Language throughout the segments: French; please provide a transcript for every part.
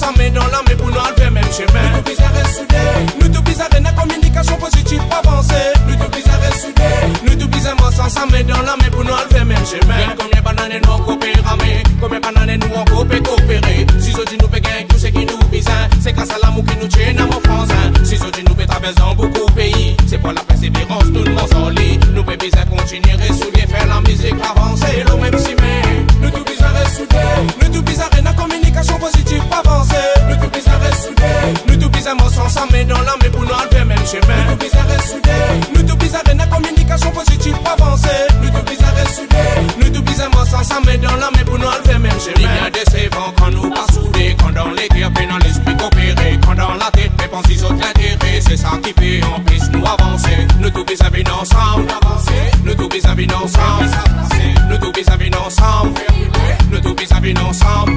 dans la main pour nous enlever même chemin. Nous tous à soudés, nous tous à la communication positive avancée. Nous tous à soudés, nous tous à main sa dans la main pour nous enlever même chemin. Comme les bananes nous coopérons, comme les bananes nous coopérons, coopérer. Si je dis nous péguer, tout ce qui nous bise, c'est grâce à l'amour qui nous tient à mon France. Si je dis nous péguer, traversons beaucoup pays, c'est pour la persévérance, tout le monde s'en lit. Nous péguer, continuer, soulier, faire la aimants sont s'amènent dans l'âme et pour nous enlever même chemin. Nous tout bizarre soudés, nous tout bizarre la communication positive pour avancer. Nous tout bizarre soudés, nous tout bizarre sans s'amènent dans l'âme et pour nous enlever même chemin. Il y a des sévents quand nous pas soudés, quand dans les cœurs et dans l'esprit coopéré, quand dans la tête les pensées autres l'intérêt, c'est ça qui fait en plus nous avancer. Nous tout bizarre ensemble, nous tout bizarre ensemble, nous tout bizarre ensemble, nous tout bizarre ensemble.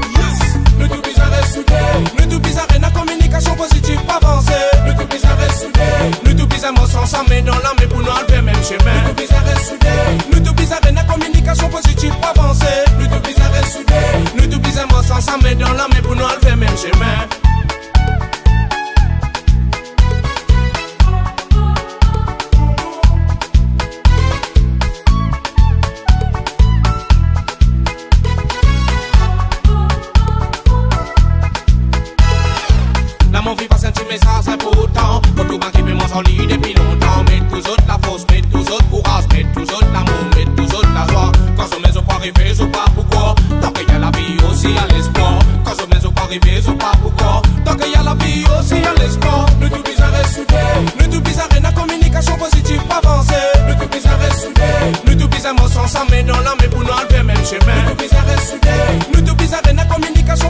Bizarres ensemble dans la main pour nous enlever même chemin. Nous tous bizarres et soudés, nous tous bizarres la communication positive ensemble dans pour nous enlever même chemin Nous tout bizarre et soudés Nous tout bizarre et la communication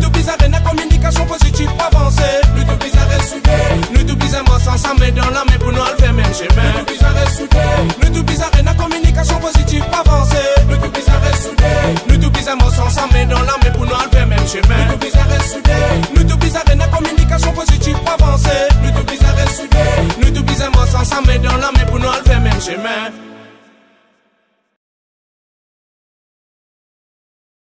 tout bizarre et la communication positive pour avancer Nous tout bizarre et soudés Nous tout bizarre ensemble mais dans l'âme mais pour nous enlever même chemin Nous tout bizarre et soudés Nous tout bizarre et la communication positive pour avancer Nous tout bizarre et soudés Nous tout bizarre ensemble mais dans l'âme mais pour nous enlever même chemin Nous tout bizarre et soudés Nous tout bizarre et la communication positive pour avancer Nous tout bizarre et soudés Nous tout